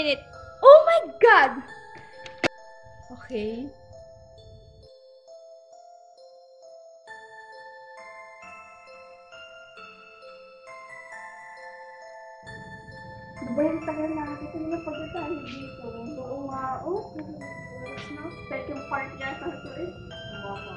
minute. Oh my god! Okay. Diba yung tagal natin ito na pagkatalo dito? Oo nga, oh. Oras na. Second part yata ito eh. Oo.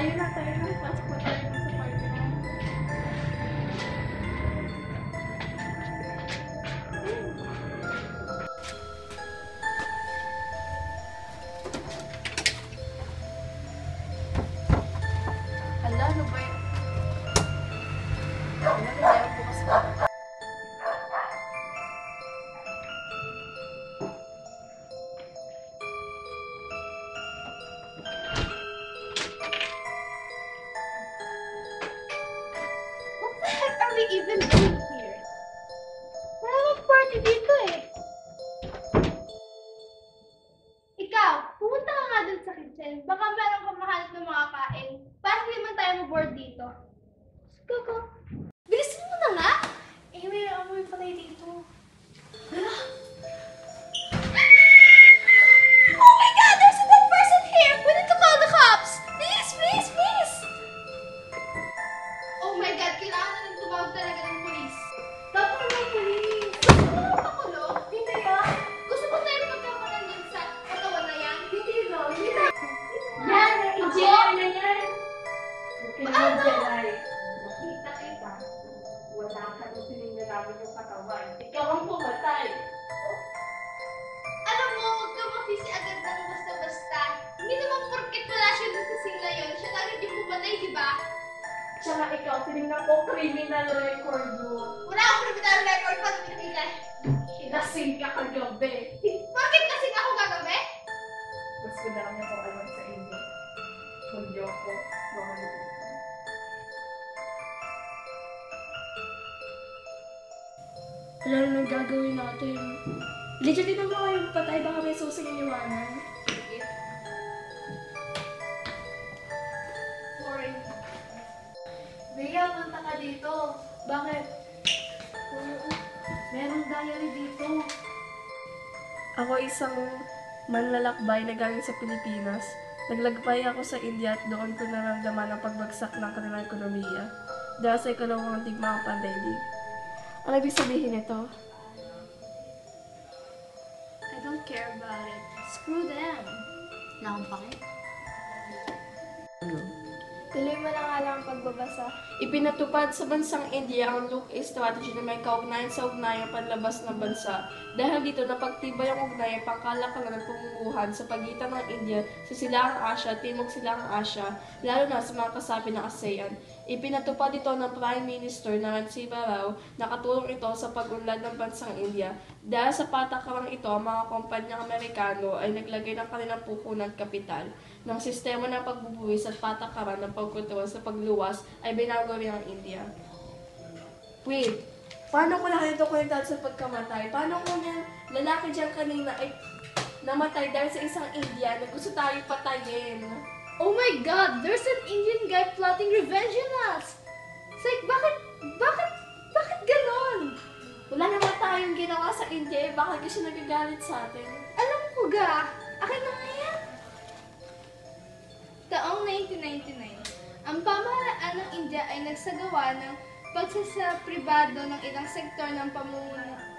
等一下等一下 kang mahanap ng mga kain. Para hindi tayo maboard dito. Go, go. Kinasing ka kagabi. Porket kasing ako gagabi? Mas madami ako alam sa inyo. Kundi ako, nito. Wala na gagawin natin. Legit din naman kayo patay, baka may susing iniwanan. Sorry. Bea, punta ka dito. Bakit? Merong diary dito. Ako isang manlalakbay na galing sa Pilipinas. Naglagpay ako sa India at doon ko naramdaman ang pagbagsak ng kanilang ekonomiya dahil sa ikalawang digmaang pandemic. Ano ibig sabihin nito? I don't care about it. Screw them. Nakapake. Tuloy mo na lang ang pagbabasa. Ipinatupad sa bansang India ang Look A strategy na may kaugnayan sa ugnayang panlabas ng bansa. Dahil dito napagtibay ang ugnayang pangkalakalan ng pamumuhan sa pagitan ng India sa Silangang Asya Timog Silangang Asya, lalo na sa mga kasapi ng ASEAN. Ipinatupad ito ng Prime Minister na Nancy Barao na katulong ito sa pag-unlad ng bansang India. Dahil sa patakarang ito, ang mga kumpanyang Amerikano ay naglagay ng kanilang puhunan kapital ng sistema ng pagbubuwis at patakaran ng pagkontrol sa pagluwas ay binago rin ang India. Wait, paano ko lahat ito konektado sa pagkamatay? Paano kung yung lalaki dyan kanina ay namatay dahil sa isang India na gusto tayo patayin? Oh my god! There's an Indian guy plotting revenge on us! It's like, bakit, bakit, bakit ganon? Wala naman tayong ginawa sa India eh, baka kasi nagagalit sa atin. Alam ko ga, akin na. Taong 1999, ang pamahalaan ng India ay nagsagawa ng pagsasapribado ng ilang sektor ng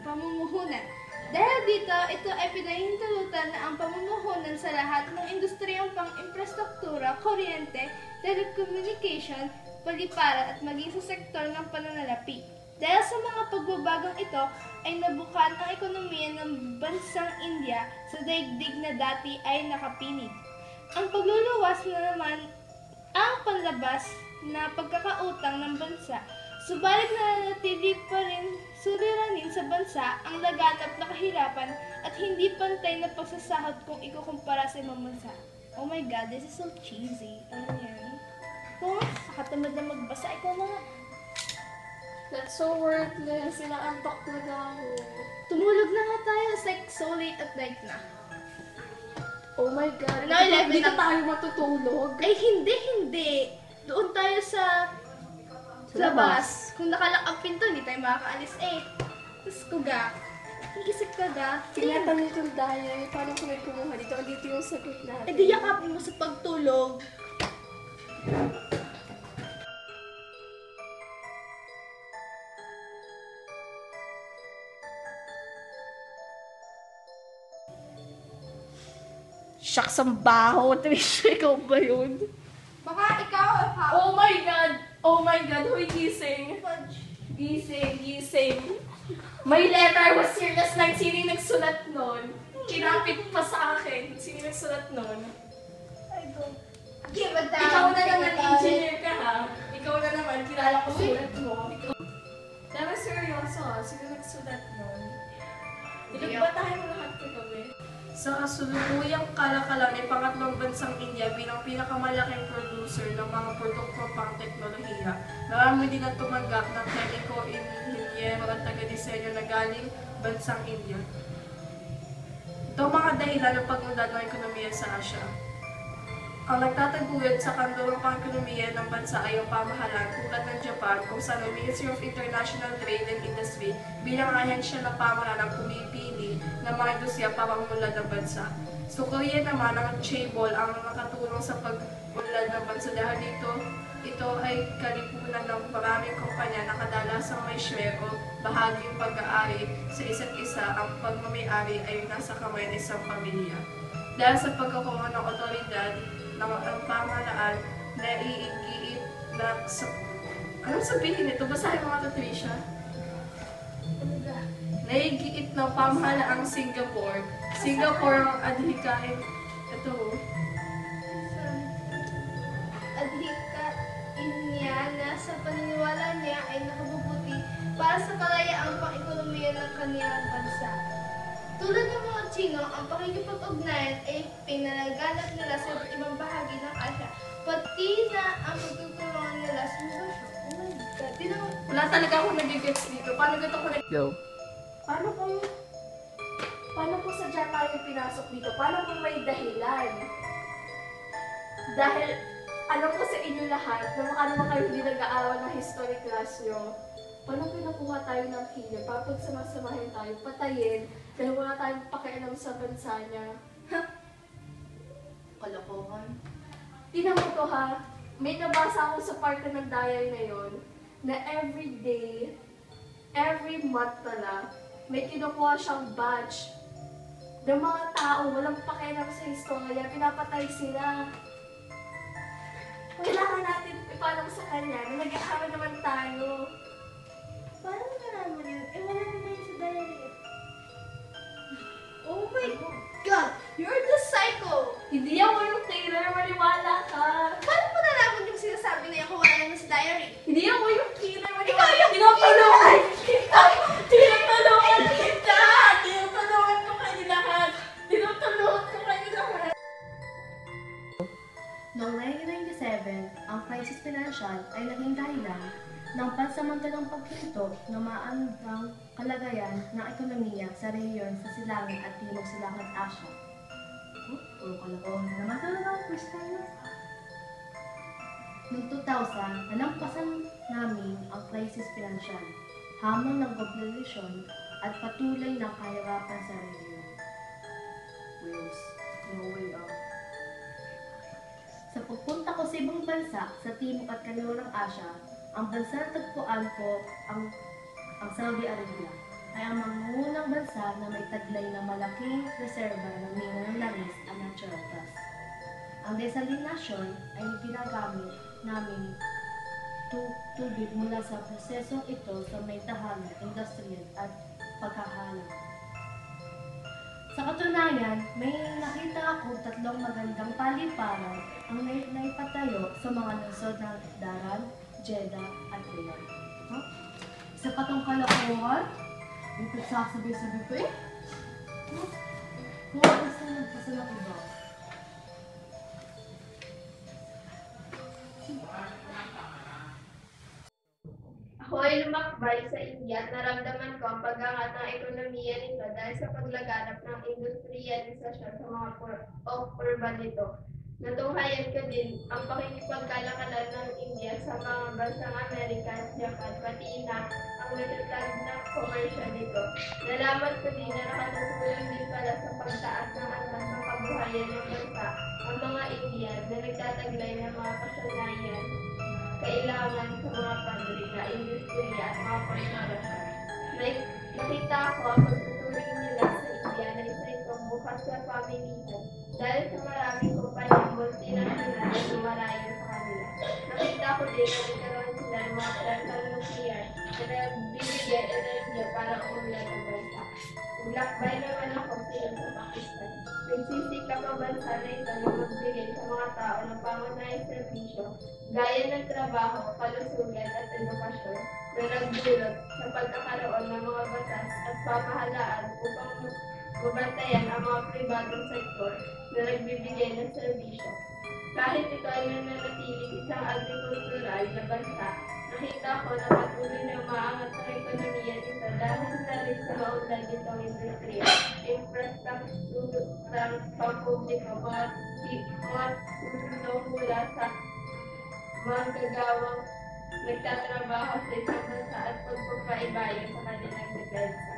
pamumuhunan. Dahil dito, ito ay pinahintulutan na ang pamumuhunan sa lahat ng industriyang pang-infrastruktura, kuryente, telecommunication, paliparan at maging sa sektor ng pananalapi. Dahil sa mga pagbabagong ito, ay nabukat ang ekonomiya ng bansang India sa daigdig na dati ay nakapinig. Ang pagluluwas na naman ang panlabas na pagkakautang ng bansa. Subalit nananatili pa rin suliranin sa bansa ang laganap na kahirapan at hindi pantay na pagsasahod kung ikukumpara sa ibang bansa. Oh my god, this is so cheesy. Ano yan? Nakatamad na magbasa. Ikaw na nga. That's so worthless. Inaantok talaga ako. Tumulog na nga tayo. It's like so late at night na. Oh my God. Ano, eleven Hindi ka na- tayo matutulog. Ay, hindi, hindi. Doon tayo sa Sa labas. Kung nakalak ang pinto, hindi tayo makakaalis eh. Tapos kuga, iisip ka ga, Tingnan nito dahil paano ko may kumuha dito? Andito yung sagot natin. eh di yakapin mo sa pagtulog. Shucks ang baho. Trisha, ikaw ba yun? Baka ikaw, ha? Oh my God! Oh my God! Hoy, gising! Gising, gising. May letter was serious lang. Sino yung nagsulat nun? Kinapit pa sa akin. Sino yung nagsulat nun? Give it down. Ikaw na naman, engineer ka ha. Ikaw na naman, kilala ko sulat mo. Pero seryoso sino nagsulat nun? Pinagbatahin mo lahat kagabi. Sa kasulukuyang kalakalan ay pangatlong bansang India bilang pinakamalaking producer ng mga produkto pang teknolohiya. Marami din ang tumanggap ng technico, inhinyero at taga-disenyo na galing bansang India. Ito ang mga dahilan ng pag-unlad ng ekonomiya sa Asia. Ang nagtataguyod sa kanlurang pang-ekonomiya ng bansa ay ang pamahalaan tulad ng Japan kung saan ang Ministry of International Trade and Industry bilang ahensya ng pamahalaan pumipili ng mga industriya para umunlad ng bansa. Sa Korea naman, ang Chaebol ang nakatulong sa pag-unlad ng bansa dahil dito ito ay kalipunan ng maraming kumpanya na kadalasang may share o bahaging pag-aari sa isa't isa ang pagmamayari ay nasa kamay ng isang pamilya. Dahil sa pagkakuha ng otoridad ng ang pamahalaan na iigiit na sa... Anong sabihin nito? Basahin mo nga ito, Trisha. Naigiit ng pamahalaang Singapore. Singapore ang adhikain. Ito, oh. Adhika niya na sa paniniwala niya ay nakabubuti para sa kalayaang pang-ekonomiya ng kanilang bansa. Tulad ng mga Chino, ang pakikipag-ugnayan ay pinalaganap naman, Wala talaga ako nagigets dito. Paano ganito ko Go. Paano kung... Paano kung sadya tayo pinasok dito? Paano kung may dahilan? Dahil alam ko sa inyo lahat na baka naman kayo hindi nag-aaral ng history class nyo. Paano kung nakuha tayo ng killer? Papag samasamahin tayo, patayin, dahil wala tayong pakialam sa bansa niya. kalokohan. Tingnan mo to ha. May nabasa ako sa part ng diary na yon na every day, every month pala, may kinukuha siyang badge ng mga tao, walang pakialam sa historia, pinapatay sila. Kailangan natin ipaalam sa kanya na nag-aaral naman tayo. Noong 1997, ang crisis financial ay naging dahilan ng pansamantalang paghinto ng maandang kalagayan ng ekonomiya sa rehiyon sa Silangan at Timog Silangan Asya. Oh, puro kalokohan na naman talaga ang first time. Noong 2000, nalampasan namin ang crisis financial, hamon ng globalisyon at patuloy na kahirapan sa rehiyon. Bansa sa Timog at Kanlurang Asya, ang bansa na tagpuan ko ang, ang Saudi Arabia ay ang mangunang bansa na may taglay na malaking reserba ng mina ng langis at natural gas. Ang desalinasyon ay ginagamit namin tu- tubig mula sa prosesong ito sa may tahanan, industrial at pagkahalang. Sa katunayan, may nakita ako tatlong magandang paliparan ang nai- naipatayo sa mga lungsod ng Daran, Jeddah at Riyadh. Huh? Isa pa tong kalokohan? May pagsasabi-sabi pa eh. Huh? Kung ano sa nagpasala ko ba? Ako'y lumakbay sa India at naramdaman ko ang pag-angat ng ekonomiya nito dahil sa paglaganap ng industrialisasyon sa mga pur- o urban nito. Natunghayan ko din ang pakikipagkalakalan ng India sa mga bansang Amerika at Japan, pati na ang natatag na komersya dito. Nalaman ko din na nakatutulong din pala sa pagtaas ng antas ng kabuhayan ng bansa ang mga Indian na nagtataglay ng mga kasanayan kailangan sa mga pabrika, industriya at mga korporasyon. Nak- Nakita ko ang pagtutuloy nila sa India na isa itong bukas sa pamilihan dahil sa maraming kumpanyang multinational na lumalayo sa kanila. Nakita ko din na nagkaroon sila ng mga plantang nuclear na nagbibigay enerhiya para umunlad ang bansa. Naglakbay naman ako sila sa Pakistan. Nagsisikap ang bansa na ito na magbigay sa mga tao ng pangunahing serbisyo gaya ng trabaho, kalusugan at edukasyon na nagdulot sa pagkakaroon ng mga batas at pamahalaan upang mabantayan ang mga pribadong sektor na nagbibigay ng serbisyo. Kahit ito ay nananatiling isang agrikultural na bansa, nakita ko na patuloy na maangat ang ekonomiya nito dahil na rin sa maunlad nitong industriya, infrastrukturang pampubliko, mga, mga tulong mula sa manggagawang nagtatrabaho sa isang bansa at pagpapaibayan sa kanilang depensa.